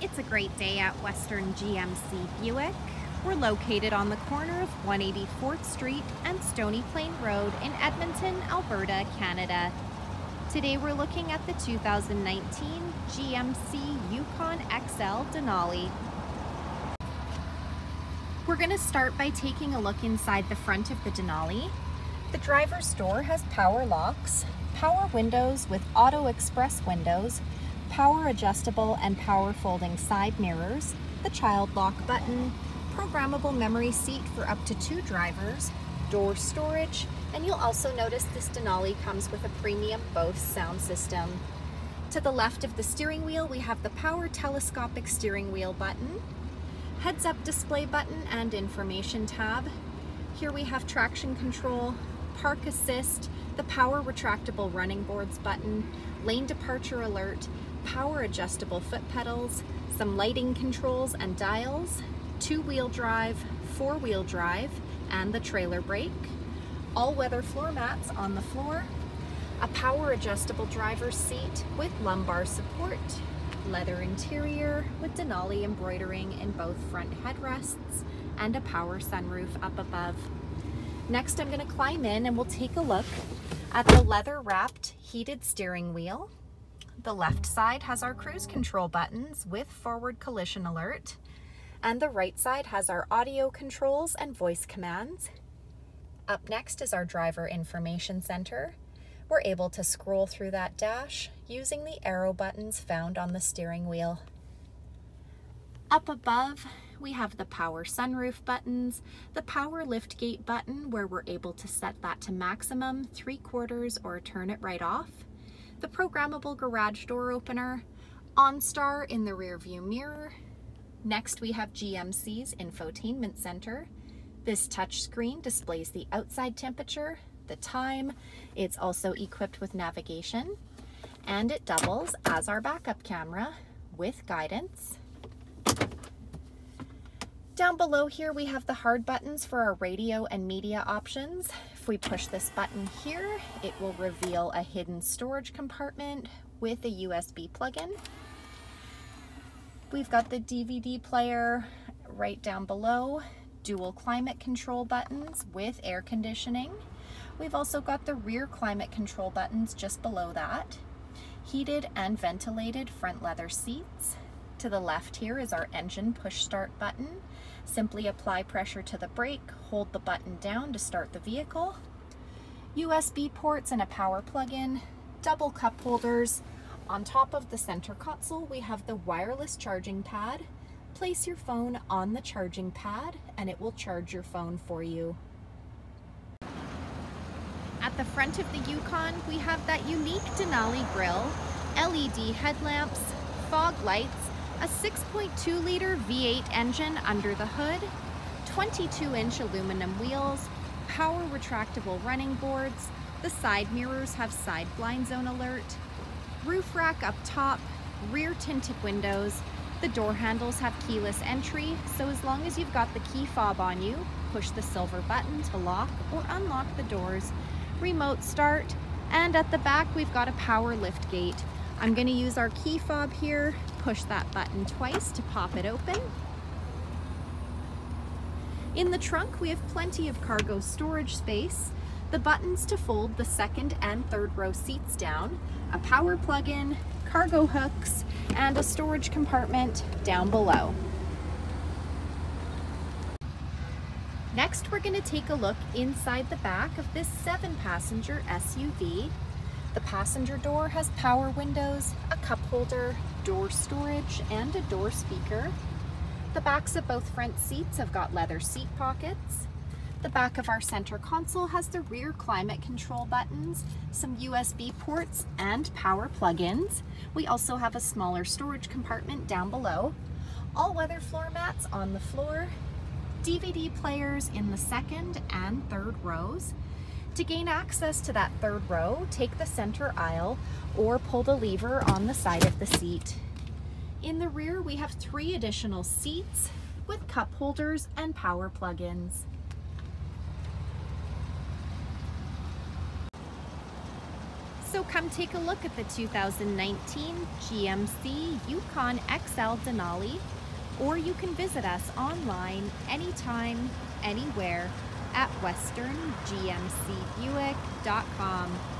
It's a great day at Western GMC Buick. We're located on the corner of 184th Street and Stony Plain Road in Edmonton, Alberta, Canada. Today we're looking at the 2019 GMC Yukon XL Denali. We're going to start by taking a look inside the front of the Denali. The driver's door has power locks, power windows with auto express windows, power adjustable and power folding side mirrors, the child lock button, programmable memory seat for up to two drivers, door storage, and you'll also notice this Denali comes with a premium Bose sound system. To the left of the steering wheel, we have the power telescopic steering wheel button, heads up display button and information tab. Here we have traction control, park assist, the power retractable running boards button, lane departure alert, power adjustable foot pedals, some lighting controls and dials, two-wheel drive, four-wheel drive, and the trailer brake, all-weather floor mats on the floor, a power adjustable driver's seat with lumbar support, leather interior with Denali embroidering in both front headrests, and a power sunroof up above. Next, I'm gonna climb in and we'll take a look at the leather wrapped heated steering wheel. The left side has our cruise control buttons with forward collision alert. And the right side has our audio controls and voice commands. Up next is our driver information center. We're able to scroll through that dash using the arrow buttons found on the steering wheel. Up above, we have the power sunroof buttons, the power lift gate button where we're able to set that to maximum, three quarters, or turn it right off, the programmable garage door opener, OnStar in the rear view mirror. Next we have GMC's infotainment center. This touchscreen displays the outside temperature, the time, it's also equipped with navigation, and it doubles as our backup camera with guidance. Down below here we have the hard buttons for our radio and media options. If we push this button here, it will reveal a hidden storage compartment with a USB plug-in. We've got the DVD player right down below, dual climate control buttons with air conditioning. We've also got the rear climate control buttons just below that, heated and ventilated front leather seats. To the left here is our engine push start button Simply apply pressure to the brake, hold the button down to start the vehicle. USB ports and a power plug-in, double cup holders. On top of the center console, we have the wireless charging pad. Place your phone on the charging pad and it will charge your phone for you. At the front of the Yukon, we have that unique Denali grille, LED headlamps, fog lights, a 6.2 liter V8 engine under the hood, 22 inch aluminum wheels, power retractable running boards, the side mirrors have side blind zone alert, roof rack up top, rear tinted windows, the door handles have keyless entry, so as long as you've got the key fob on you, push the silver button to lock or unlock the doors, remote start, and at the back we've got a power lift gate. I'm gonna use our key fob here push that button twice to pop it open. In the trunk, we have plenty of cargo storage space, the buttons to fold the second and third row seats down, a power plug-in, cargo hooks, and a storage compartment down below. Next, we're gonna take a look inside the back of this seven passenger SUV the passenger door has power windows, a cup holder, door storage, and a door speaker. The backs of both front seats have got leather seat pockets. The back of our center console has the rear climate control buttons, some USB ports, and power plug-ins. We also have a smaller storage compartment down below. All-weather floor mats on the floor, DVD players in the second and third rows, to gain access to that third row, take the center aisle or pull the lever on the side of the seat. In the rear, we have three additional seats with cup holders and power plug-ins. So come take a look at the 2019 GMC Yukon XL Denali, or you can visit us online anytime, anywhere at westerngmcbuick.com.